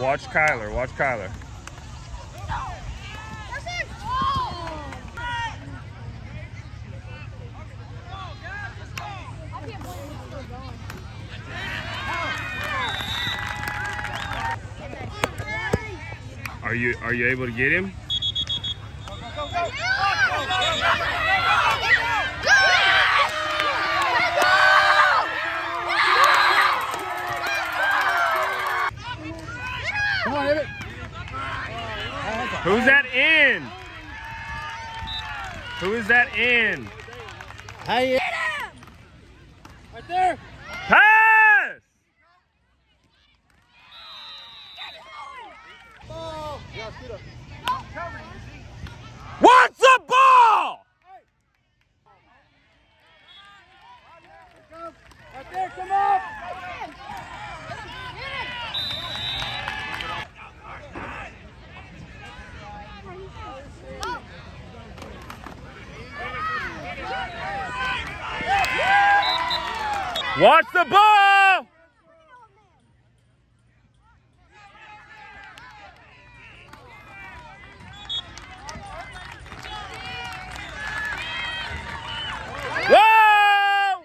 Watch Kyler. Watch Kyler. Are you are you able to get him? Go, go, go. Who's that in? Who is that in? Hey, right there. Pass! Ball. Yeah, scoot up. What's the ball? Come. Right there, come up. Watch the ball! Whoa!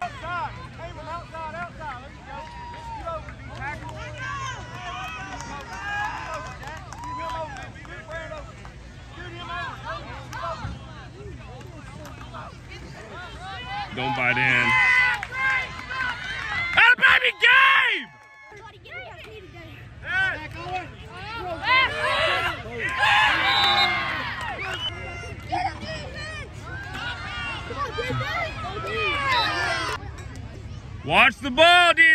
Outside. Aim him outside, outside. There you go. Scoot over, D. Tackle. Scoot him over. Scoot Brand over. Scoot him over. Don't bite in. Out baby! Back. Watch the ball, D-line!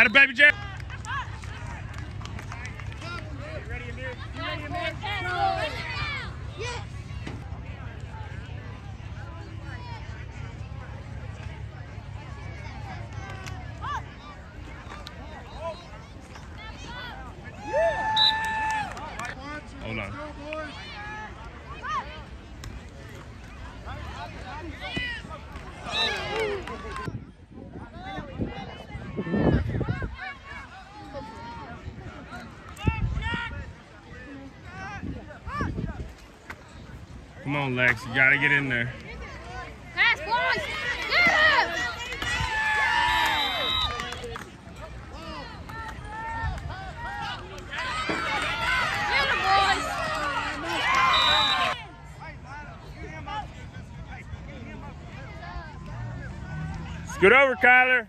Out of baby J. Hold on. Come on, Lex. You gotta get in there. Pass, boys! Get him! Get him, boys! Scoot over, Kyler.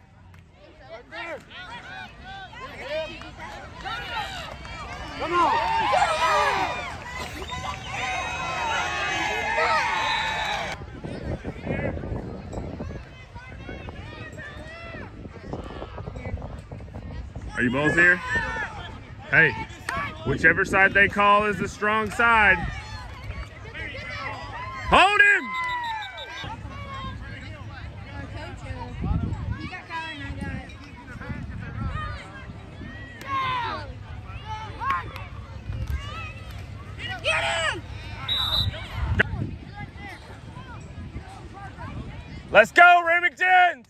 Come on. Are you both here? Hey, whichever side they call is the strong side. Hold him! Let's go, Remingtons!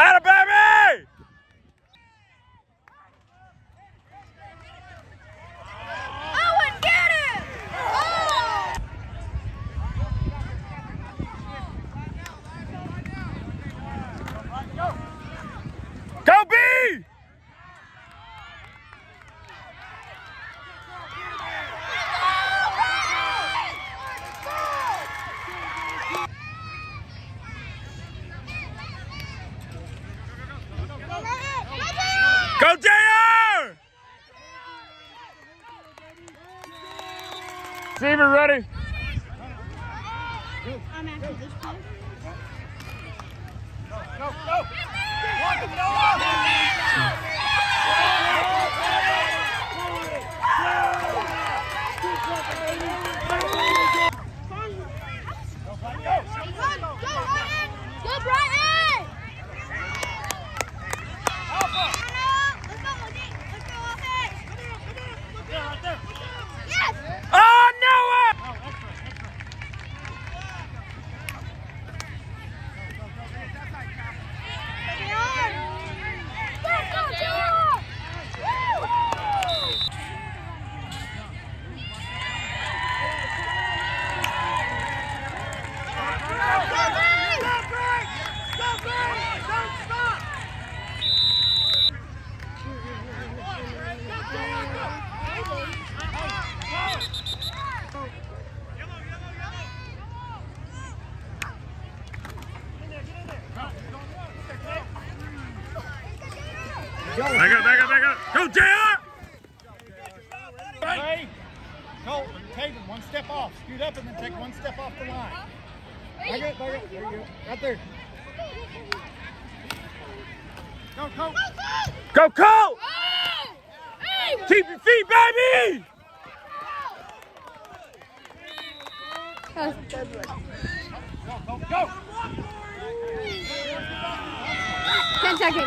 Atta baby! Owen, get him! Oh! Go B! Go JR! Receiver Back up, back up, back up. Go, JR! Ray, Colt, Taven, one step off. Scoot up and then take one step off the line. Back up, back up. There you go. Right there. Go, Colt. Go, Cole! Keep your feet, baby! Go, go, go! Ten seconds.